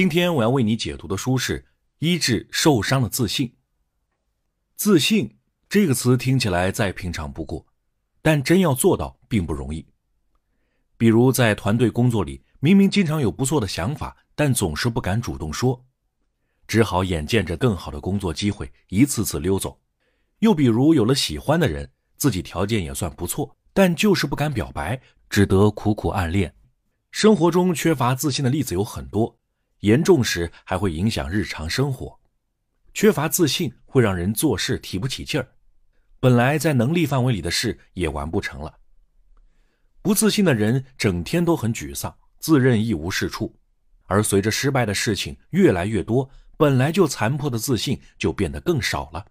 今天我要为你解读的书是《医治受伤的自信》。自信这个词听起来再平常不过，但真要做到并不容易。比如在团队工作里，明明经常有不错的想法，但总是不敢主动说，只好眼见着更好的工作机会一次次溜走。又比如有了喜欢的人，自己条件也算不错，但就是不敢表白，只得苦苦暗恋。生活中缺乏自信的例子有很多，严重时还会影响日常生活。缺乏自信会让人做事提不起劲儿，本来在能力范围里的事也完不成了。不自信的人整天都很沮丧，自认一无是处，而随着失败的事情越来越多，本来就残破的自信就变得更少了。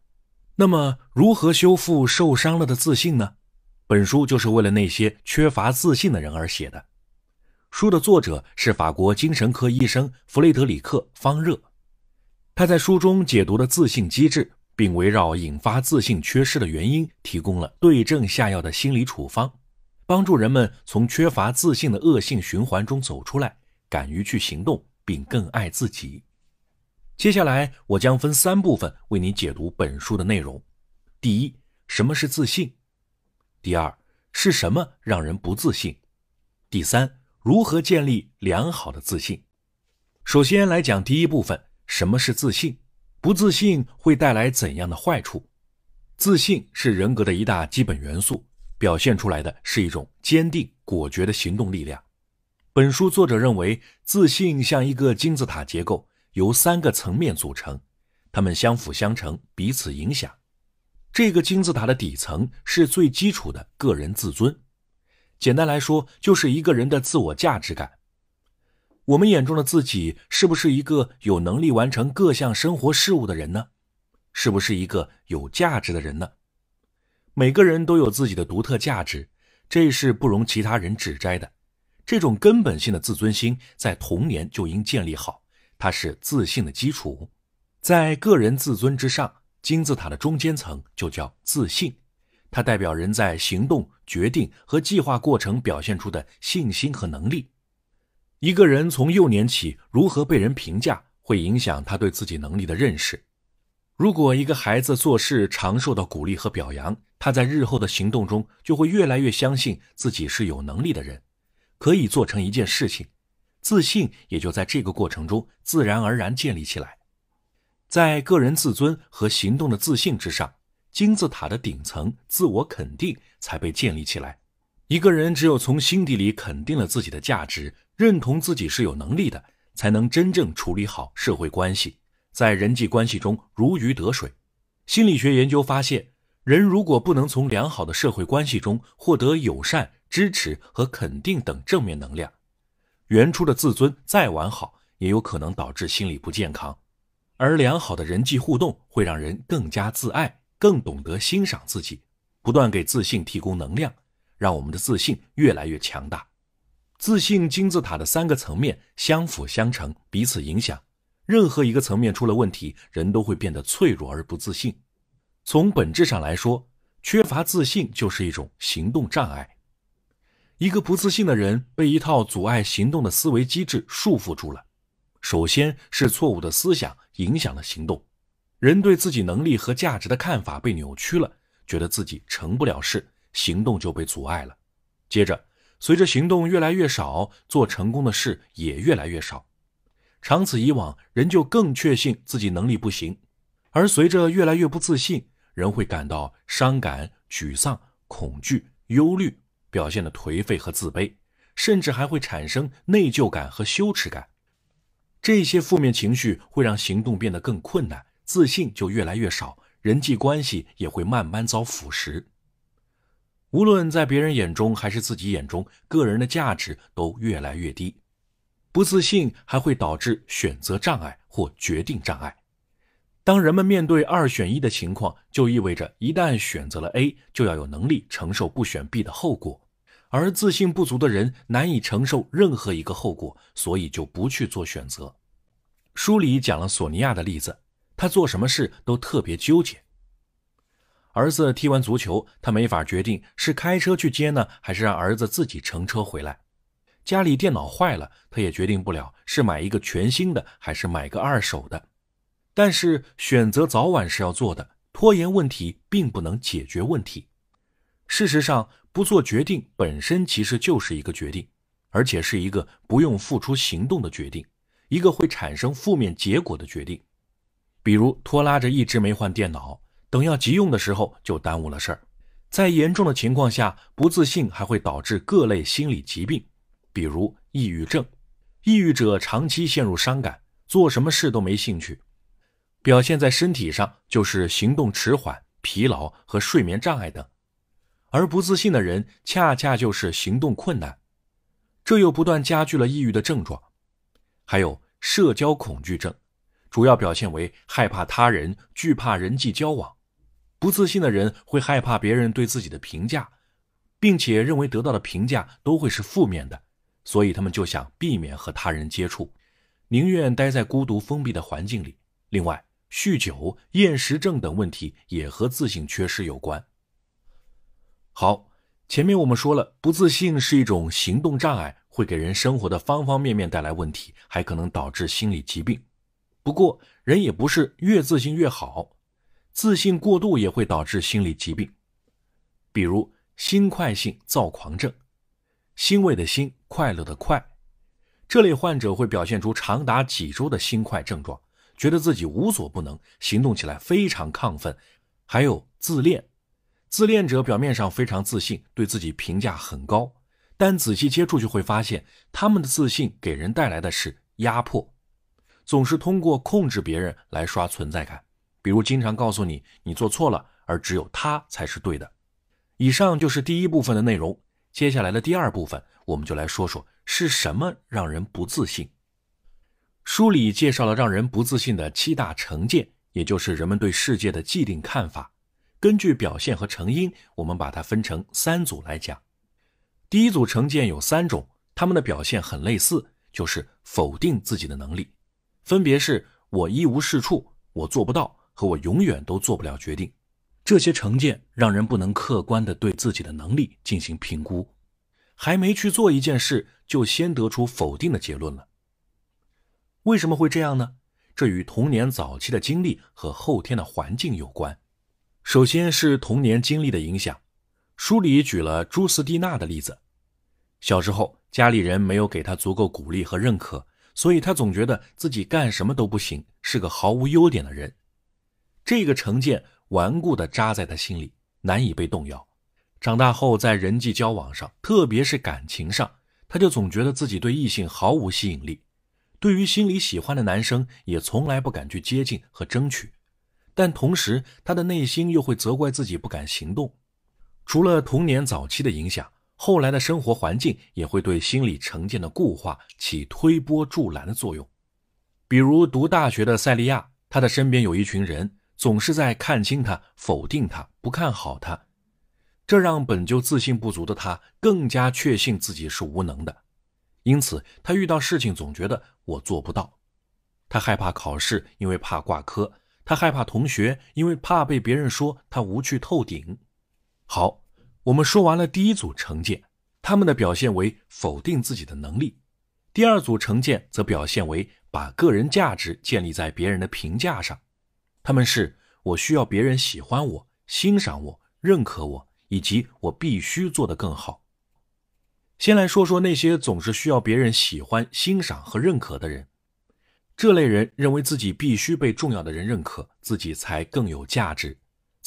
那么，如何修复受伤了的自信呢？本书就是为了那些缺乏自信的人而写的。书的作者是法国精神科医生弗雷德里克·方热，他在书中解读了自信机制，并围绕引发自信缺失的原因，提供了对症下药的心理处方，帮助人们从缺乏自信的恶性循环中走出来，敢于去行动，并更爱自己。接下来，我将分三部分为你解读本书的内容。第一，什么是自信？第二，是什么让人不自信？第三，如何建立良好的自信？首先来讲第一部分，什么是自信？不自信会带来怎样的坏处？自信是人格的一大基本元素，表现出来的是一种坚定果决的行动力量。本书作者认为，自信像一个金字塔结构。由三个层面组成，它们相辅相成，彼此影响。这个金字塔的底层是最基础的个人自尊，简单来说，就是一个人的自我价值感。我们眼中的自己，是不是一个有能力完成各项生活事务的人呢？是不是一个有价值的人呢？每个人都有自己的独特价值，这是不容其他人指摘的。这种根本性的自尊心，在童年就应建立好。它是自信的基础，在个人自尊之上，金字塔的中间层就叫自信，它代表人在行动、决定和计划过程表现出的信心和能力。一个人从幼年起如何被人评价，会影响他对自己能力的认识。如果一个孩子做事常受到鼓励和表扬，他在日后的行动中就会越来越相信自己是有能力的人，可以做成一件事情。自信也就在这个过程中自然而然建立起来，在个人自尊和行动的自信之上，金字塔的顶层自我肯定才被建立起来。一个人只有从心底里肯定了自己的价值，认同自己是有能力的，才能真正处理好社会关系，在人际关系中如鱼得水。心理学研究发现，人如果不能从良好的社会关系中获得友善、支持和肯定等正面能量。原初的自尊再完好，也有可能导致心理不健康。而良好的人际互动会让人更加自爱，更懂得欣赏自己，不断给自信提供能量，让我们的自信越来越强大。自信金字塔的三个层面相辅相成，彼此影响。任何一个层面出了问题，人都会变得脆弱而不自信。从本质上来说，缺乏自信就是一种行动障碍。一个不自信的人被一套阻碍行动的思维机制束缚住了。首先是错误的思想影响了行动，人对自己能力和价值的看法被扭曲了，觉得自己成不了事，行动就被阻碍了。接着，随着行动越来越少，做成功的事也越来越少。长此以往，人就更确信自己能力不行。而随着越来越不自信，人会感到伤感、沮丧、恐惧、忧虑。表现的颓废和自卑，甚至还会产生内疚感和羞耻感。这些负面情绪会让行动变得更困难，自信就越来越少，人际关系也会慢慢遭腐蚀。无论在别人眼中还是自己眼中，个人的价值都越来越低。不自信还会导致选择障碍或决定障碍。当人们面对二选一的情况，就意味着一旦选择了 A，就要有能力承受不选 B 的后果。而自信不足的人难以承受任何一个后果，所以就不去做选择。书里讲了索尼娅的例子，他做什么事都特别纠结。儿子踢完足球，他没法决定是开车去接呢，还是让儿子自己乘车回来。家里电脑坏了，他也决定不了是买一个全新的还是买个二手的。但是选择早晚是要做的，拖延问题并不能解决问题。事实上，不做决定本身其实就是一个决定，而且是一个不用付出行动的决定，一个会产生负面结果的决定。比如拖拉着一直没换电脑，等要急用的时候就耽误了事儿。在严重的情况下，不自信还会导致各类心理疾病，比如抑郁症。抑郁者长期陷入伤感，做什么事都没兴趣，表现在身体上就是行动迟缓、疲劳和睡眠障碍等。而不自信的人恰恰就是行动困难，这又不断加剧了抑郁的症状。还有社交恐惧症，主要表现为害怕他人、惧怕人际交往。不自信的人会害怕别人对自己的评价，并且认为得到的评价都会是负面的，所以他们就想避免和他人接触，宁愿待在孤独封闭的环境里。另外，酗酒、厌食症等问题也和自信缺失有关。好，前面我们说了，不自信是一种行动障碍，会给人生活的方方面面带来问题，还可能导致心理疾病。不过，人也不是越自信越好。自信过度也会导致心理疾病，比如心快性躁狂症，欣慰的欣，快乐的快，这类患者会表现出长达几周的心快症状，觉得自己无所不能，行动起来非常亢奋。还有自恋，自恋者表面上非常自信，对自己评价很高，但仔细接触就会发现，他们的自信给人带来的是压迫，总是通过控制别人来刷存在感。比如经常告诉你你做错了，而只有他才是对的。以上就是第一部分的内容。接下来的第二部分，我们就来说说是什么让人不自信。书里介绍了让人不自信的七大成见，也就是人们对世界的既定看法。根据表现和成因，我们把它分成三组来讲。第一组成见有三种，他们的表现很类似，就是否定自己的能力，分别是我一无是处，我做不到。和我永远都做不了决定，这些成见让人不能客观的对自己的能力进行评估，还没去做一件事，就先得出否定的结论了。为什么会这样呢？这与童年早期的经历和后天的环境有关。首先是童年经历的影响。书里举了朱斯蒂娜的例子，小时候家里人没有给他足够鼓励和认可，所以他总觉得自己干什么都不行，是个毫无优点的人。这个成见顽固地扎在他心里，难以被动摇。长大后，在人际交往上，特别是感情上，他就总觉得自己对异性毫无吸引力，对于心里喜欢的男生也从来不敢去接近和争取。但同时，他的内心又会责怪自己不敢行动。除了童年早期的影响，后来的生活环境也会对心理成见的固化起推波助澜的作用。比如读大学的塞利亚，他的身边有一群人。总是在看清他、否定他、不看好他，这让本就自信不足的他更加确信自己是无能的。因此，他遇到事情总觉得我做不到。他害怕考试，因为怕挂科；他害怕同学，因为怕被别人说他无趣透顶。好，我们说完了第一组成见，他们的表现为否定自己的能力；第二组成见则表现为把个人价值建立在别人的评价上。他们是我需要别人喜欢我、欣赏我、认可我，以及我必须做得更好。先来说说那些总是需要别人喜欢、欣赏和认可的人。这类人认为自己必须被重要的人认可，自己才更有价值。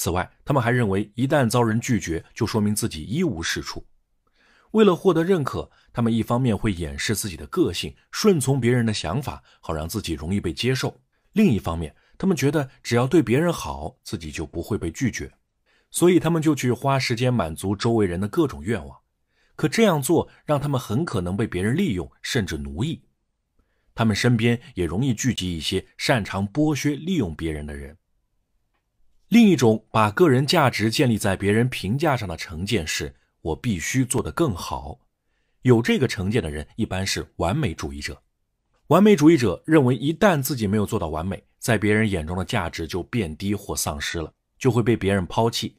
此外，他们还认为一旦遭人拒绝，就说明自己一无是处。为了获得认可，他们一方面会掩饰自己的个性，顺从别人的想法，好让自己容易被接受；另一方面，他们觉得只要对别人好，自己就不会被拒绝，所以他们就去花时间满足周围人的各种愿望。可这样做让他们很可能被别人利用，甚至奴役。他们身边也容易聚集一些擅长剥削、利用别人的人。另一种把个人价值建立在别人评价上的成见是：我必须做得更好。有这个成见的人一般是完美主义者。完美主义者认为，一旦自己没有做到完美，在别人眼中的价值就变低或丧失了，就会被别人抛弃。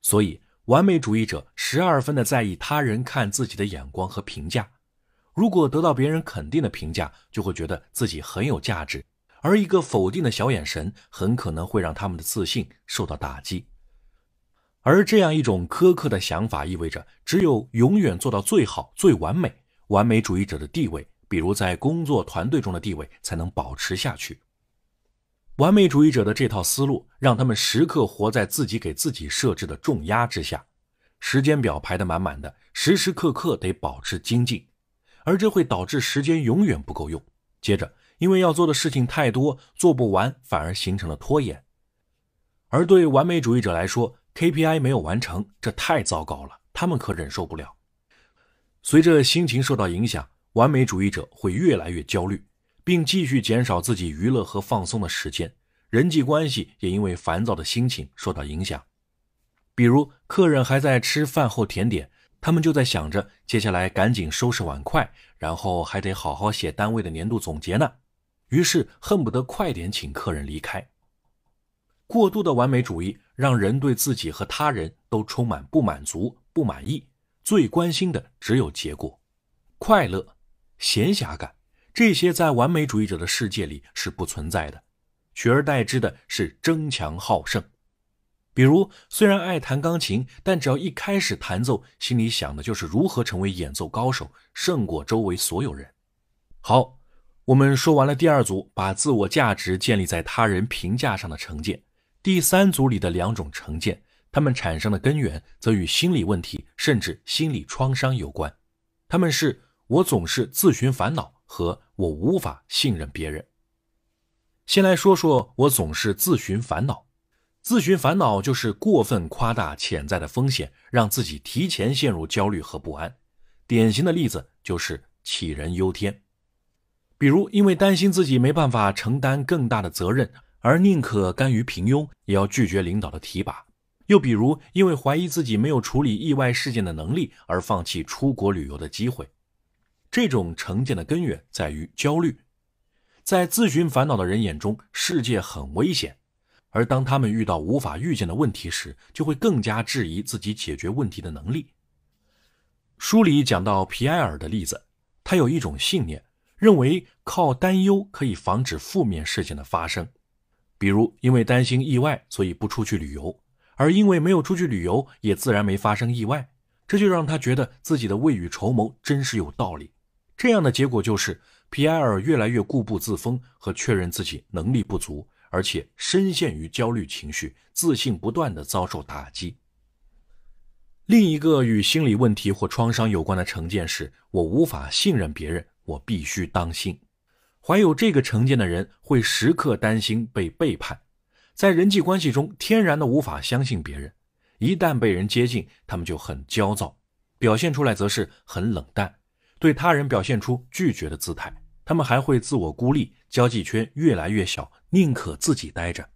所以，完美主义者十二分的在意他人看自己的眼光和评价。如果得到别人肯定的评价，就会觉得自己很有价值；而一个否定的小眼神，很可能会让他们的自信受到打击。而这样一种苛刻的想法，意味着只有永远做到最好、最完美，完美主义者的地位，比如在工作团队中的地位，才能保持下去。完美主义者的这套思路，让他们时刻活在自己给自己设置的重压之下，时间表排得满满的，时时刻刻得保持精进，而这会导致时间永远不够用。接着，因为要做的事情太多，做不完，反而形成了拖延。而对完美主义者来说，KPI 没有完成，这太糟糕了，他们可忍受不了。随着心情受到影响，完美主义者会越来越焦虑。并继续减少自己娱乐和放松的时间，人际关系也因为烦躁的心情受到影响。比如，客人还在吃饭后甜点，他们就在想着接下来赶紧收拾碗筷，然后还得好好写单位的年度总结呢。于是，恨不得快点请客人离开。过度的完美主义让人对自己和他人都充满不满足、不满意，最关心的只有结果、快乐、闲暇感。这些在完美主义者的世界里是不存在的，取而代之的是争强好胜。比如，虽然爱弹钢琴，但只要一开始弹奏，心里想的就是如何成为演奏高手，胜过周围所有人。好，我们说完了第二组把自我价值建立在他人评价上的成见，第三组里的两种成见，它们产生的根源则与心理问题甚至心理创伤有关。他们是我总是自寻烦恼。和我无法信任别人。先来说说我总是自寻烦恼。自寻烦恼就是过分夸大潜在的风险，让自己提前陷入焦虑和不安。典型的例子就是杞人忧天。比如，因为担心自己没办法承担更大的责任，而宁可甘于平庸，也要拒绝领导的提拔；又比如，因为怀疑自己没有处理意外事件的能力，而放弃出国旅游的机会。这种成见的根源在于焦虑，在自寻烦恼的人眼中，世界很危险，而当他们遇到无法预见的问题时，就会更加质疑自己解决问题的能力。书里讲到皮埃尔的例子，他有一种信念，认为靠担忧可以防止负面事件的发生，比如因为担心意外，所以不出去旅游，而因为没有出去旅游，也自然没发生意外，这就让他觉得自己的未雨绸缪真是有道理。这样的结果就是，皮埃尔越来越固步自封和确认自己能力不足，而且深陷于焦虑情绪，自信不断的遭受打击。另一个与心理问题或创伤有关的成见是：我无法信任别人，我必须当心。怀有这个成见的人会时刻担心被背叛，在人际关系中天然的无法相信别人，一旦被人接近，他们就很焦躁，表现出来则是很冷淡。对他人表现出拒绝的姿态，他们还会自我孤立，交际圈越来越小，宁可自己待着。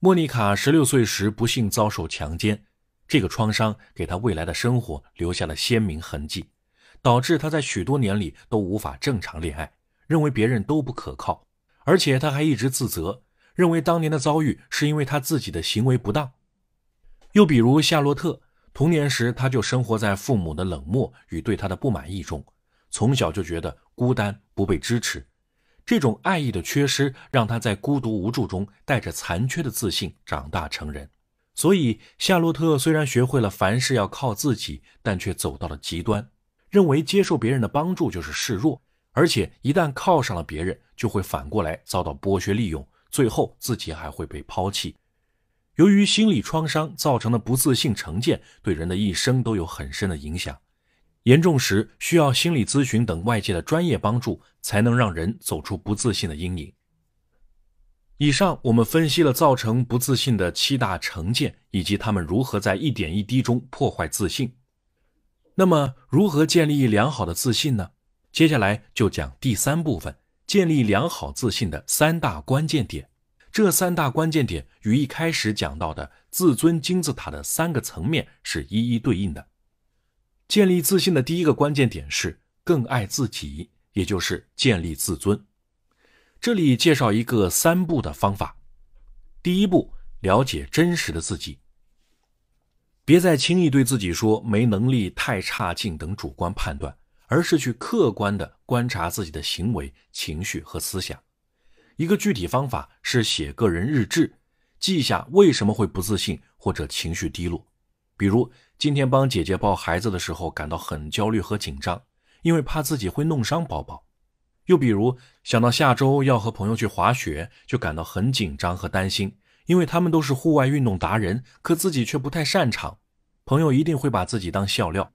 莫妮卡十六岁时不幸遭受强奸，这个创伤给她未来的生活留下了鲜明痕迹，导致他在许多年里都无法正常恋爱，认为别人都不可靠，而且他还一直自责，认为当年的遭遇是因为他自己的行为不当。又比如夏洛特，童年时他就生活在父母的冷漠与对他的不满意中。从小就觉得孤单不被支持，这种爱意的缺失让他在孤独无助中带着残缺的自信长大成人。所以，夏洛特虽然学会了凡事要靠自己，但却走到了极端，认为接受别人的帮助就是示弱，而且一旦靠上了别人，就会反过来遭到剥削利用，最后自己还会被抛弃。由于心理创伤造成的不自信成见，对人的一生都有很深的影响。严重时需要心理咨询等外界的专业帮助，才能让人走出不自信的阴影。以上我们分析了造成不自信的七大成见，以及他们如何在一点一滴中破坏自信。那么，如何建立良好的自信呢？接下来就讲第三部分：建立良好自信的三大关键点。这三大关键点与一开始讲到的自尊金字塔的三个层面是一一对应的。建立自信的第一个关键点是更爱自己，也就是建立自尊。这里介绍一个三步的方法。第一步，了解真实的自己，别再轻易对自己说没能力、太差劲等主观判断，而是去客观的观察自己的行为、情绪和思想。一个具体方法是写个人日志，记下为什么会不自信或者情绪低落。比如今天帮姐姐抱孩子的时候，感到很焦虑和紧张，因为怕自己会弄伤宝宝。又比如想到下周要和朋友去滑雪，就感到很紧张和担心，因为他们都是户外运动达人，可自己却不太擅长，朋友一定会把自己当笑料。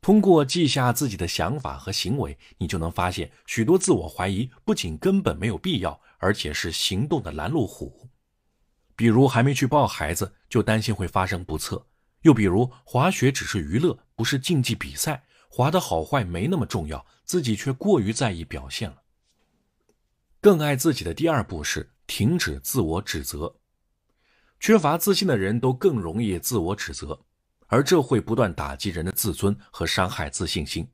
通过记下自己的想法和行为，你就能发现许多自我怀疑不仅根本没有必要，而且是行动的拦路虎。比如还没去抱孩子，就担心会发生不测；又比如滑雪只是娱乐，不是竞技比赛，滑的好坏没那么重要，自己却过于在意表现了。更爱自己的第二步是停止自我指责。缺乏自信的人都更容易自我指责。而这会不断打击人的自尊和伤害自信心。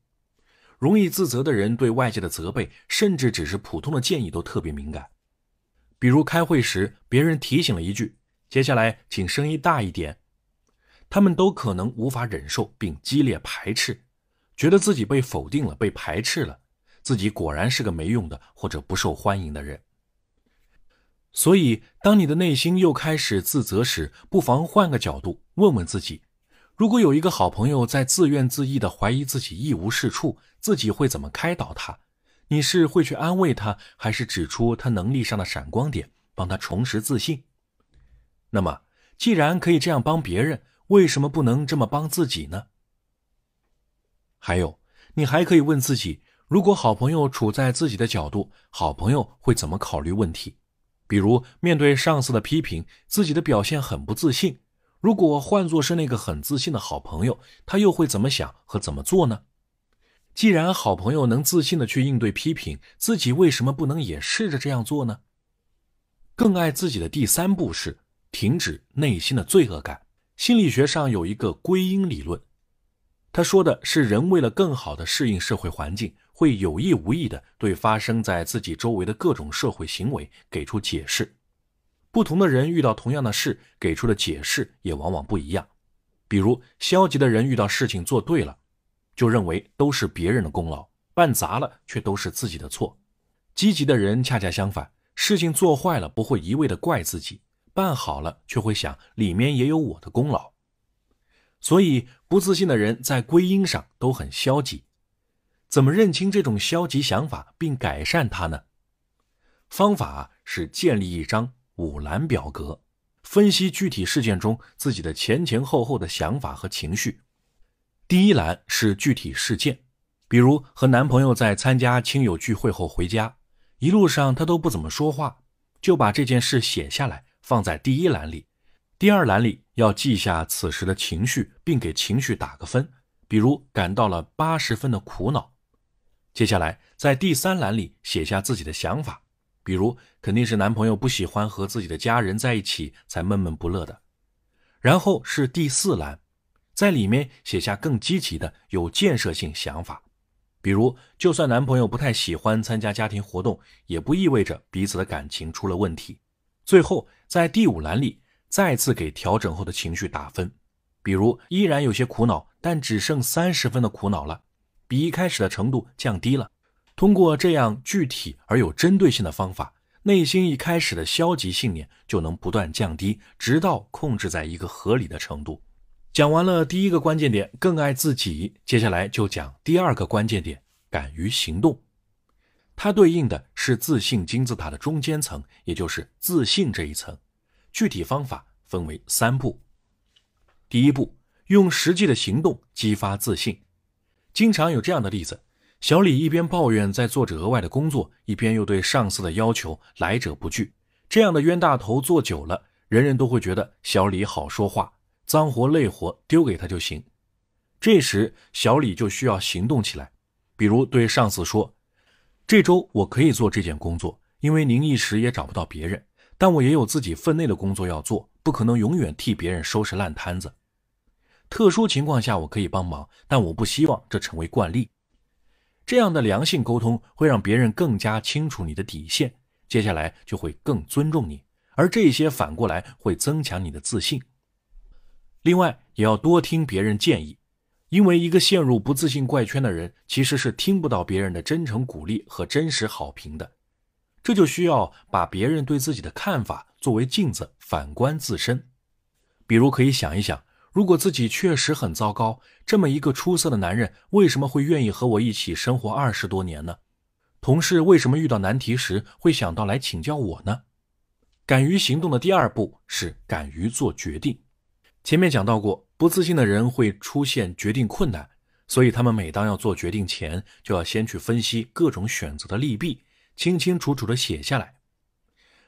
容易自责的人对外界的责备，甚至只是普通的建议都特别敏感。比如开会时，别人提醒了一句：“接下来请声音大一点。”他们都可能无法忍受并激烈排斥，觉得自己被否定了、被排斥了，自己果然是个没用的或者不受欢迎的人。所以，当你的内心又开始自责时，不妨换个角度问问自己。如果有一个好朋友在自怨自艾的怀疑自己一无是处，自己会怎么开导他？你是会去安慰他，还是指出他能力上的闪光点，帮他重拾自信？那么，既然可以这样帮别人，为什么不能这么帮自己呢？还有，你还可以问自己：如果好朋友处在自己的角度，好朋友会怎么考虑问题？比如，面对上司的批评，自己的表现很不自信。如果换作是那个很自信的好朋友，他又会怎么想和怎么做呢？既然好朋友能自信的去应对批评，自己为什么不能也试着这样做呢？更爱自己的第三步是停止内心的罪恶感。心理学上有一个归因理论，他说的是人为了更好的适应社会环境，会有意无意的对发生在自己周围的各种社会行为给出解释。不同的人遇到同样的事，给出的解释也往往不一样。比如，消极的人遇到事情做对了，就认为都是别人的功劳；办砸了，却都是自己的错。积极的人恰恰相反，事情做坏了不会一味的怪自己，办好了却会想里面也有我的功劳。所以，不自信的人在归因上都很消极。怎么认清这种消极想法并改善它呢？方法是建立一张。五栏表格分析具体事件中自己的前前后后的想法和情绪。第一栏是具体事件，比如和男朋友在参加亲友聚会后回家，一路上他都不怎么说话，就把这件事写下来放在第一栏里。第二栏里要记下此时的情绪，并给情绪打个分，比如感到了八十分的苦恼。接下来在第三栏里写下自己的想法。比如，肯定是男朋友不喜欢和自己的家人在一起，才闷闷不乐的。然后是第四栏，在里面写下更积极的、有建设性想法。比如，就算男朋友不太喜欢参加家庭活动，也不意味着彼此的感情出了问题。最后，在第五栏里，再次给调整后的情绪打分。比如，依然有些苦恼，但只剩三十分的苦恼了，比一开始的程度降低了。通过这样具体而有针对性的方法，内心一开始的消极信念就能不断降低，直到控制在一个合理的程度。讲完了第一个关键点，更爱自己，接下来就讲第二个关键点，敢于行动。它对应的是自信金字塔的中间层，也就是自信这一层。具体方法分为三步。第一步，用实际的行动激发自信。经常有这样的例子。小李一边抱怨在做着额外的工作，一边又对上司的要求来者不拒。这样的冤大头做久了，人人都会觉得小李好说话，脏活累活丢给他就行。这时，小李就需要行动起来，比如对上司说：“这周我可以做这件工作，因为您一时也找不到别人，但我也有自己分内的工作要做，不可能永远替别人收拾烂摊子。特殊情况下我可以帮忙，但我不希望这成为惯例。”这样的良性沟通会让别人更加清楚你的底线，接下来就会更尊重你，而这些反过来会增强你的自信。另外，也要多听别人建议，因为一个陷入不自信怪圈的人，其实是听不到别人的真诚鼓励和真实好评的。这就需要把别人对自己的看法作为镜子反观自身。比如，可以想一想，如果自己确实很糟糕，这么一个出色的男人，为什么会愿意和我一起生活二十多年呢？同事为什么遇到难题时会想到来请教我呢？敢于行动的第二步是敢于做决定。前面讲到过，不自信的人会出现决定困难，所以他们每当要做决定前，就要先去分析各种选择的利弊，清清楚楚地写下来，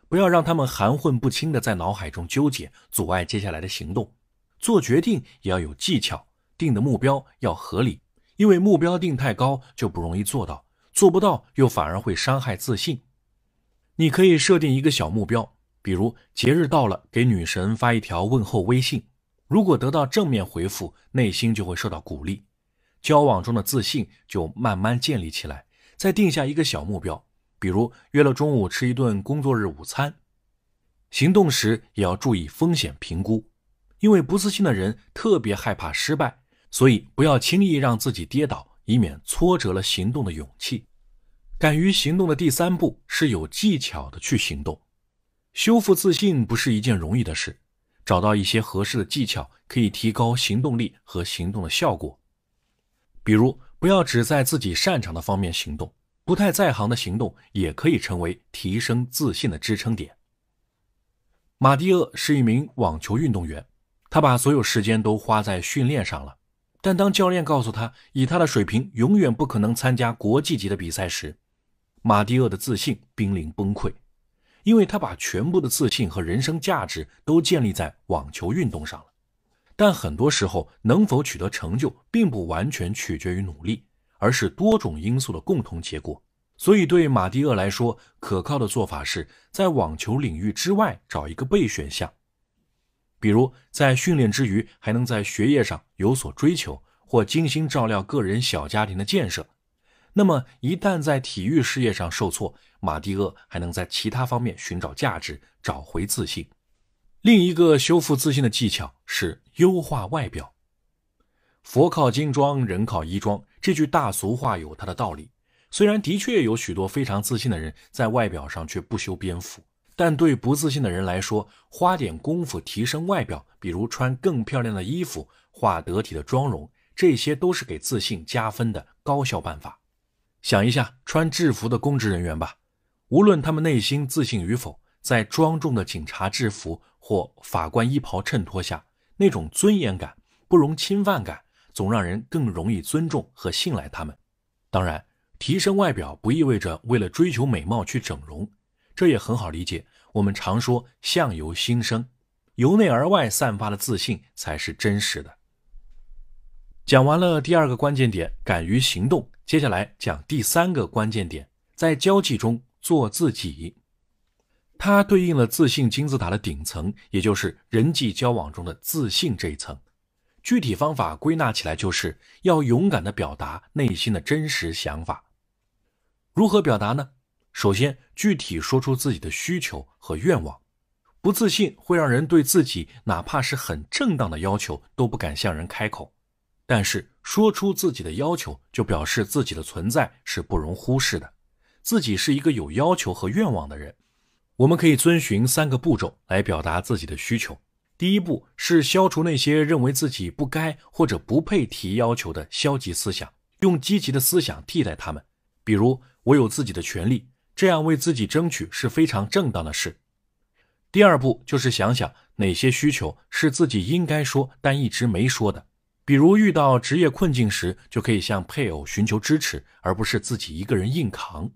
不要让他们含混不清的在脑海中纠结，阻碍接下来的行动。做决定也要有技巧，定的目标要合理，因为目标定太高就不容易做到，做不到又反而会伤害自信。你可以设定一个小目标，比如节日到了，给女神发一条问候微信。如果得到正面回复，内心就会受到鼓励，交往中的自信就慢慢建立起来。再定下一个小目标，比如约了中午吃一顿工作日午餐。行动时也要注意风险评估，因为不自信的人特别害怕失败，所以不要轻易让自己跌倒，以免挫折了行动的勇气。敢于行动的第三步是有技巧的去行动。修复自信不是一件容易的事。找到一些合适的技巧，可以提高行动力和行动的效果。比如，不要只在自己擅长的方面行动，不太在行的行动也可以成为提升自信的支撑点。马蒂厄是一名网球运动员，他把所有时间都花在训练上了。但当教练告诉他，以他的水平永远不可能参加国际级的比赛时，马蒂厄的自信濒临崩溃。因为他把全部的自信和人生价值都建立在网球运动上了，但很多时候能否取得成就，并不完全取决于努力，而是多种因素的共同结果。所以对马蒂厄来说，可靠的做法是在网球领域之外找一个备选项，比如在训练之余还能在学业上有所追求，或精心照料个人小家庭的建设。那么，一旦在体育事业上受挫，马蒂厄还能在其他方面寻找价值，找回自信。另一个修复自信的技巧是优化外表。佛靠金装，人靠衣装，这句大俗话有它的道理。虽然的确有许多非常自信的人在外表上却不修边幅，但对不自信的人来说，花点功夫提升外表，比如穿更漂亮的衣服、化得体的妆容，这些都是给自信加分的高效办法。想一下穿制服的公职人员吧，无论他们内心自信与否，在庄重的警察制服或法官衣袍衬托下，那种尊严感、不容侵犯感，总让人更容易尊重和信赖他们。当然，提升外表不意味着为了追求美貌去整容，这也很好理解。我们常说“相由心生”，由内而外散发的自信才是真实的。讲完了第二个关键点，敢于行动。接下来讲第三个关键点，在交际中做自己。它对应了自信金字塔的顶层，也就是人际交往中的自信这一层。具体方法归纳起来，就是要勇敢地表达内心的真实想法。如何表达呢？首先，具体说出自己的需求和愿望。不自信会让人对自己哪怕是很正当的要求都不敢向人开口。但是说出自己的要求，就表示自己的存在是不容忽视的，自己是一个有要求和愿望的人。我们可以遵循三个步骤来表达自己的需求。第一步是消除那些认为自己不该或者不配提要求的消极思想，用积极的思想替代他们。比如，我有自己的权利，这样为自己争取是非常正当的事。第二步就是想想哪些需求是自己应该说但一直没说的。比如遇到职业困境时，就可以向配偶寻求支持，而不是自己一个人硬扛；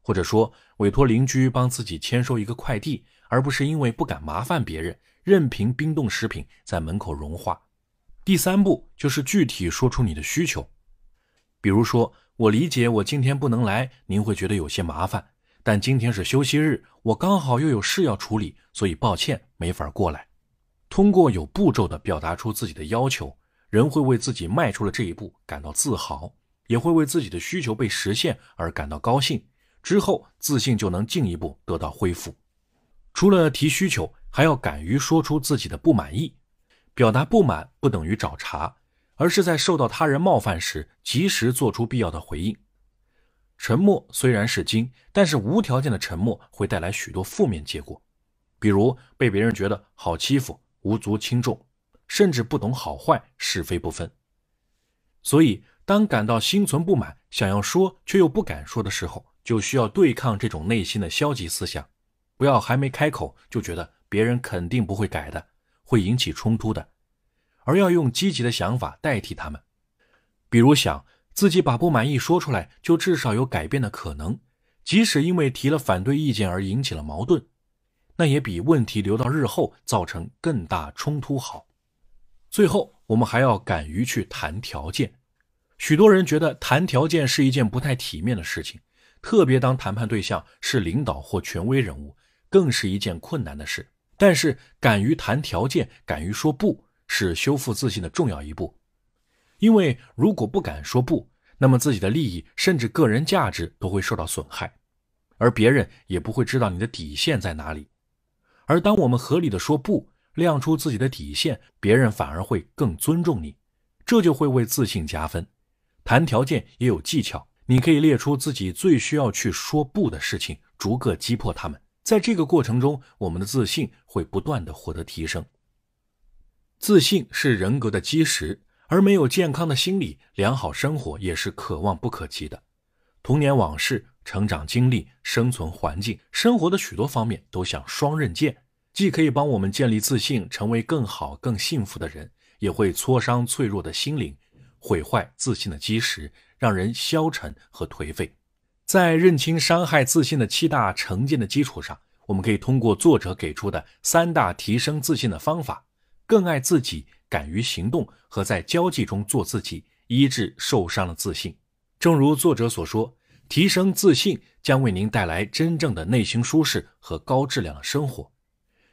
或者说委托邻居帮自己签收一个快递，而不是因为不敢麻烦别人，任凭冰冻食品在门口融化。第三步就是具体说出你的需求，比如说我理解我今天不能来，您会觉得有些麻烦，但今天是休息日，我刚好又有事要处理，所以抱歉没法过来。通过有步骤的表达出自己的要求。人会为自己迈出了这一步感到自豪，也会为自己的需求被实现而感到高兴。之后，自信就能进一步得到恢复。除了提需求，还要敢于说出自己的不满意。表达不满不等于找茬，而是在受到他人冒犯时及时做出必要的回应。沉默虽然是金，但是无条件的沉默会带来许多负面结果，比如被别人觉得好欺负、无足轻重，甚至不懂好坏、是非不分。所以，当感到心存不满，想要说却又不敢说的时候，就需要对抗这种内心的消极思想，不要还没开口就觉得别人肯定不会改的，会引起冲突的，而要用积极的想法代替他们，比如想。自己把不满意说出来，就至少有改变的可能。即使因为提了反对意见而引起了矛盾，那也比问题留到日后造成更大冲突好。最后，我们还要敢于去谈条件。许多人觉得谈条件是一件不太体面的事情，特别当谈判对象是领导或权威人物，更是一件困难的事。但是，敢于谈条件，敢于说不，是修复自信的重要一步。因为如果不敢说不，那么自己的利益甚至个人价值都会受到损害，而别人也不会知道你的底线在哪里。而当我们合理的说不，亮出自己的底线，别人反而会更尊重你，这就会为自信加分。谈条件也有技巧，你可以列出自己最需要去说不的事情，逐个击破他们。在这个过程中，我们的自信会不断的获得提升。自信是人格的基石。而没有健康的心理，良好生活也是可望不可及的。童年往事、成长经历、生存环境、生活的许多方面都像双刃剑，既可以帮我们建立自信，成为更好、更幸福的人，也会挫伤脆弱的心灵，毁坏自信的基石，让人消沉和颓废。在认清伤害自信的七大成见的基础上，我们可以通过作者给出的三大提升自信的方法，更爱自己。敢于行动和在交际中做自己，医治受伤的自信。正如作者所说，提升自信将为您带来真正的内心舒适和高质量的生活。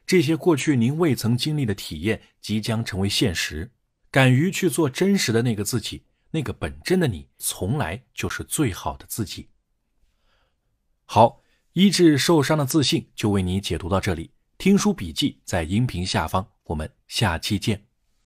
这些过去您未曾经历的体验即将成为现实。敢于去做真实的那个自己，那个本真的你，从来就是最好的自己。好，医治受伤的自信就为你解读到这里。听书笔记在音频下方，我们下期见。